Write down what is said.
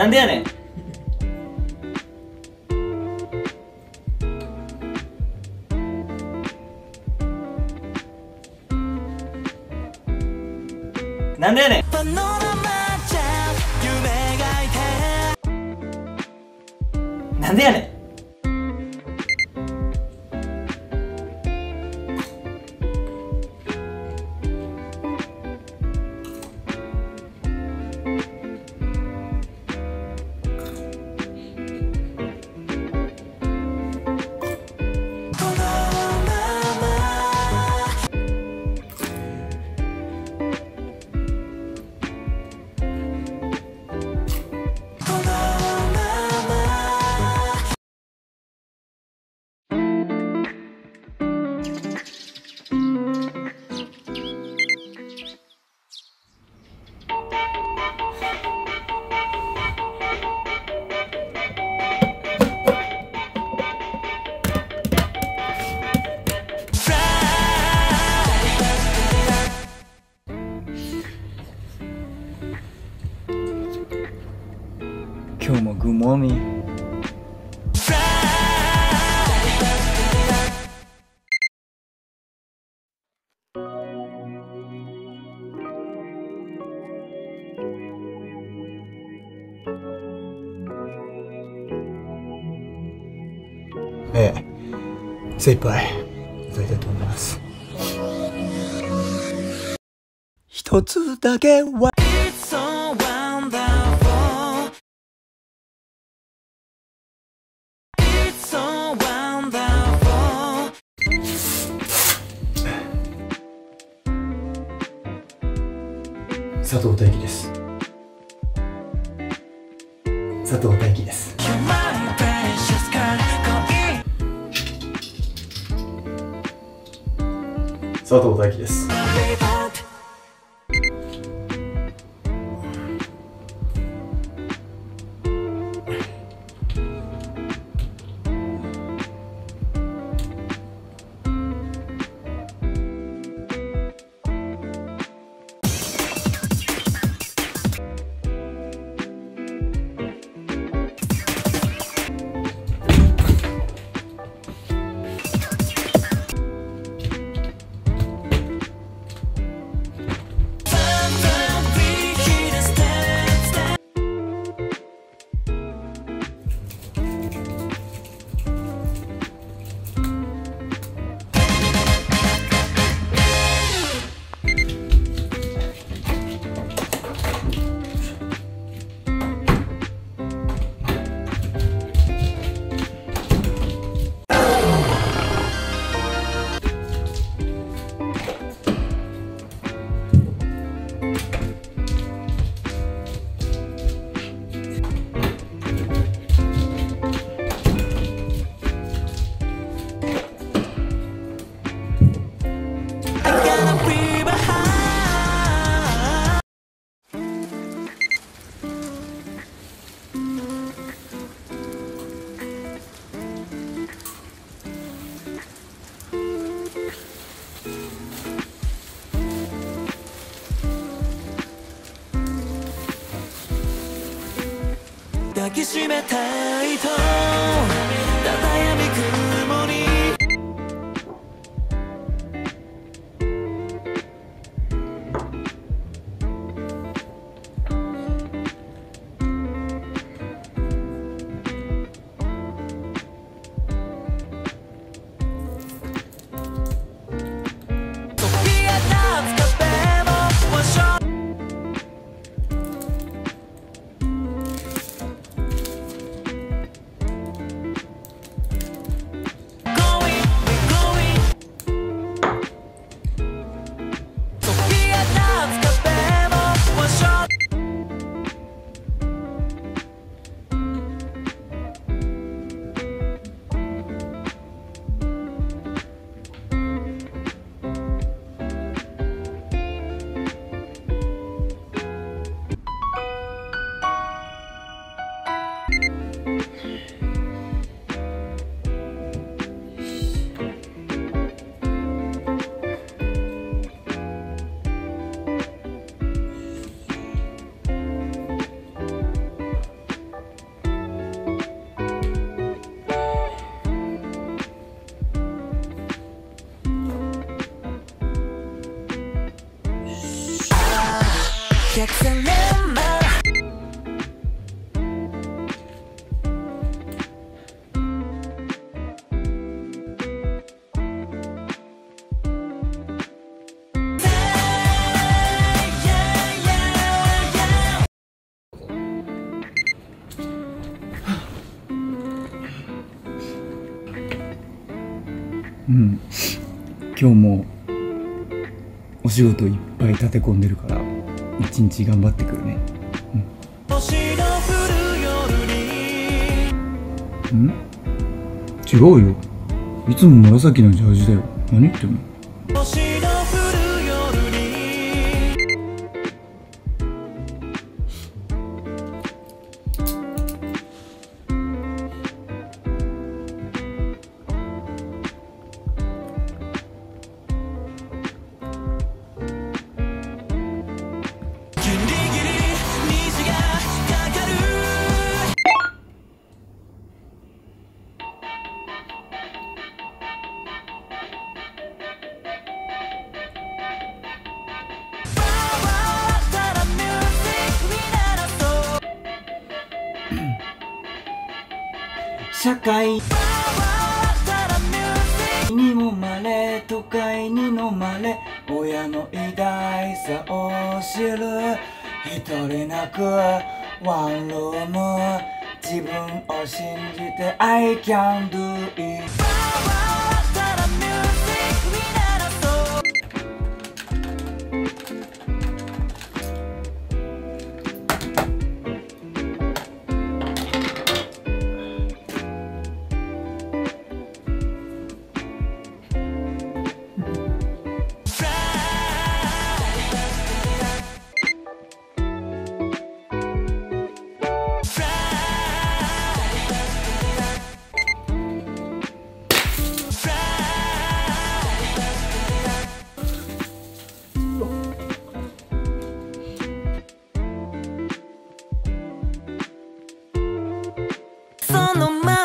なんでやねん。なんでやねん。なんでやねん。精一杯歌いたいと思います。一つだけは 佐藤大樹です。佐藤大樹です佐藤大樹です。抱きしめたいと。うん。今日もお仕事いっぱい立て込んでるから。一日頑張ってくるね。うん。ん？違うよ。いつも紫のジャージだよ。何言ってんの？社会。回ったらミュージックにもまれ都会に飲まれ。親の偉大さを知る。一人なく。ワンルーム。自分を信じて I can do it そのまま